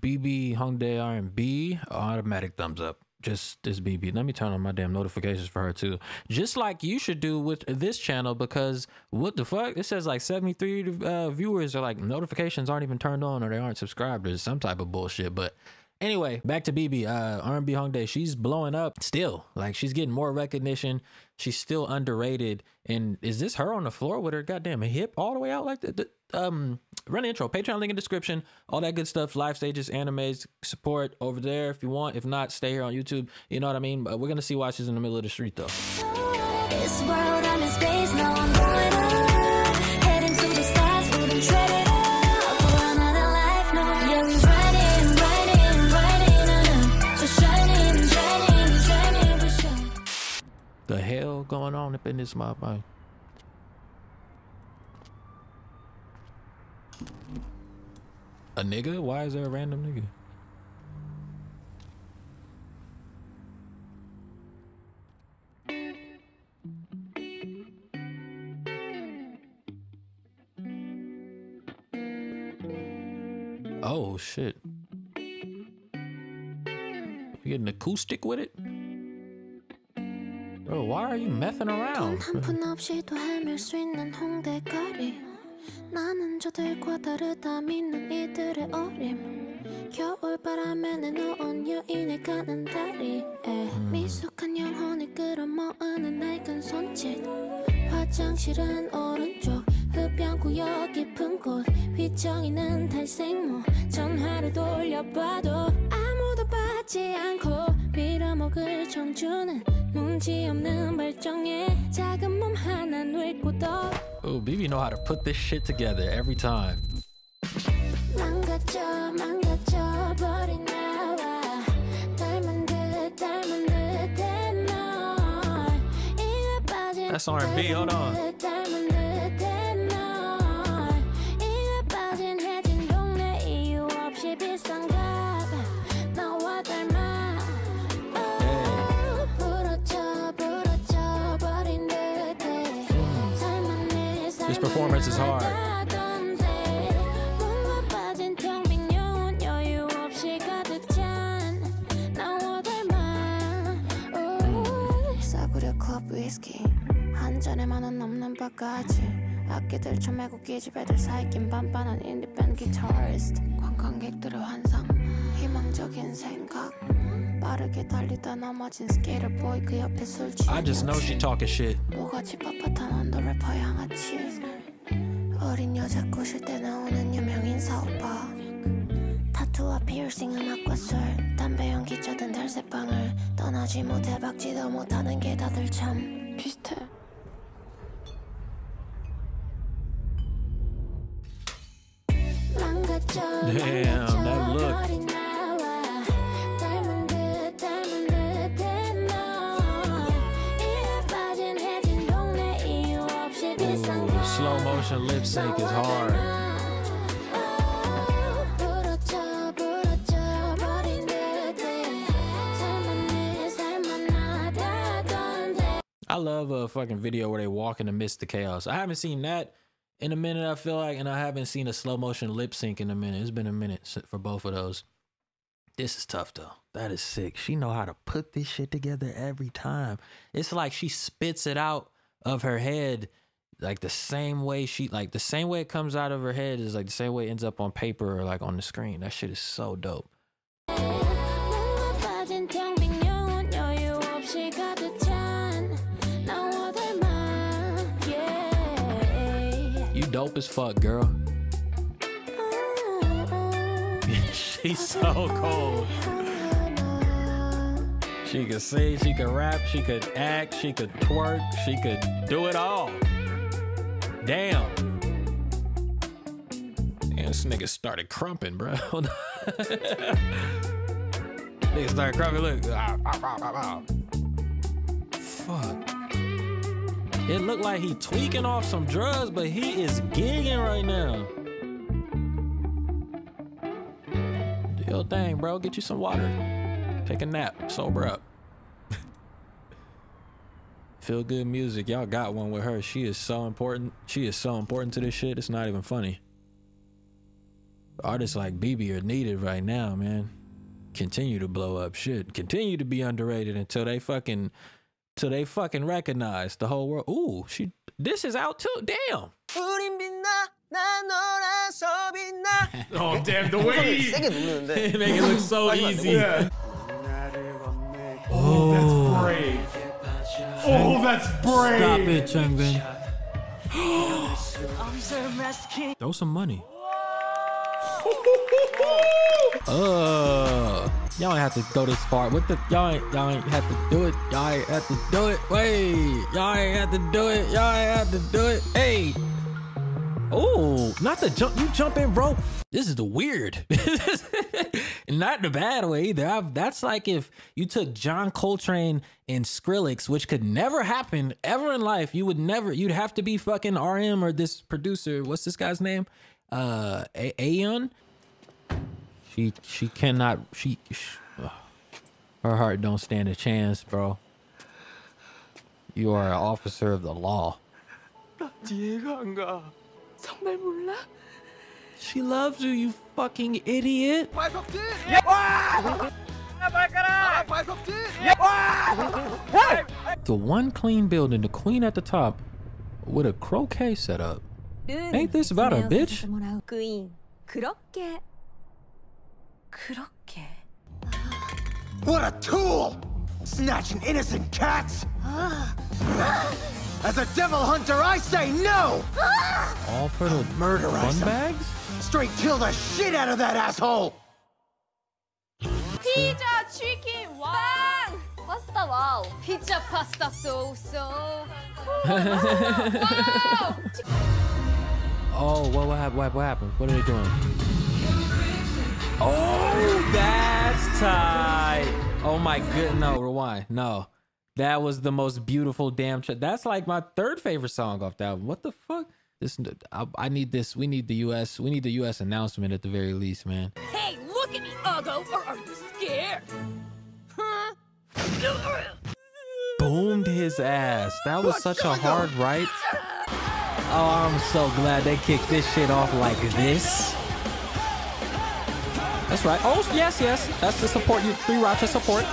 BIBI Hongdae R&B, automatic thumbs up. Just this BIBI. Let me turn on my damn notifications for her too. Just like you should do with this channel because what the fuck? It says like 73 uh, viewers are like notifications aren't even turned on or they aren't subscribed or some type of bullshit. But Anyway, back to BIBI. Uh, R&B Hongdae. She's blowing up still. Like she's getting more recognition. She's still underrated. And is this her on the floor with her goddamn hip all the way out like that? Um, run the intro. Patreon link in description. All that good stuff. Live stages, animes, support over there if you want. If not, stay here on YouTube. You know what I mean? But we're gonna see why she's in the middle of the street though. the hell going on up in this motherfucker? A nigga? Why is there a random nigga? Oh shit. We get an acoustic with it? Bro, why are you messing around? 나는 저들과 다르다. 믿는 이들의 어림. 겨울바람에 내놓은 여인의 가는 다리에 미숙한 영혼이 끌어모으는 낡은 손짓. 화장실은 오른쪽 흡연구역 깊은 곳. 휘청이는 탈색모 전화를 돌려봐도 아무도 받지 않고 빌어먹을 청주는 눈치 없는 발정에 작은 몸 하나 늙고도 Oh, BIBI know how to put this shit together every time. That's R&B, hold on. Performance is hard. 한 잔에 만원 넘는 바까지. 악기들 처매고 기집애들 사이 낀 반반한 인디밴드 기타리스트 관광객들의 환상. 희망적인 생각 빠르게 달리다 넘어진 스케이터 보이 그 옆에 술 취한 I just know she talking shit. 모가지 빳빳한 언더 래퍼 양아치 어린 여자 꼬실 때 나오는 유명 인 사 오빠. 타투와 피어싱 음악과 술. 담배 연기 쩌든 달새방을 떠나지 못해 박지도 못하는 게 다들 참 비슷해. Damn. Motion lip sync is hard. I love a fucking video where they walk in the midst of chaos. I haven't seen that in a minute, I feel like, and I haven't seen a slow motion lip sync in a minute. It's been a minute for both of those. This is tough though. That is sick. She know how to put this shit together every time. It's like she spits it out of her head like the same way she like the same way it comes out of her head is like the same way it ends up on paper or like on the screen. That shit is so dope. You dope as fuck, girl. She's so cold. She could sing, she could rap, she could act, she could twerk, she could do it all. Damn. Damn, this nigga started crumping, bro. nigga started crumping. Look. Ah, ah, ah, Fuck. It looked like he tweaking off some drugs, but he is gigging right now. Do your thing, bro. Get you some water. Take a nap. Sober up. Feel good music. Y'all got one with her. She is so important. She is so important to this shit. It's not even funny. Artists like BIBI are needed right now, man. Continue to blow up shit. Continue to be underrated until they fucking till they fucking recognize the whole world. Ooh, she this is out too. Damn. oh damn, the way he make it look so easy. Yeah. Oh, that's brave. Oh, that's brave. Stop it, Changbin. Throw some money. Uh, y'all ain't have to go this far. What the? Y'all ain't, y'all ain't have to do it. Y'all ain't have to do it. Wait, y'all ain't have to do it. Y'all ain't have to do it. Hey. Oh, not the jump. You jump in rope. This is the weird. not in a bad way either. I've, that's like if you took John Coltrane and Skrillex, which could never happen ever in life. You would never. You'd have to be fucking RM or this producer. What's this guy's name? Uh, A- Aeon. She she cannot. She, sh ugh. her heart don't stand a chance, bro. You are an officer of the law. 이해가 안가 정말 몰라? She loves you, you fucking idiot. The one clean building, the queen at the top, with a croquet set up. Ain't this about a bitch? Queen. Croquet. Croquet. What a tool! Snatching innocent cats! As a devil hunter, I say no! All for the murder fun bags? Straight kill the shit out of that asshole! 피자 치킨 왕 파스타 와우 피자 파스타 소소 와우 Oh, what what happened? What, what happened? What are they doing? Oh, that's tight. Oh my good. No, rewind. No, that was the most beautiful damn. Ch- that's like my third favorite song off the album. What the fuck? This I, I need this. We need the U.S. We need the U.S. announcement at the very least, man. Hey look at me Ugo or are you scared? Huh? Boomed his ass. That was such a hard right. Oh, I'm so glad they kicked this shit off like this. That's right. Oh, yes, yes. That's the support. You three Rocha support.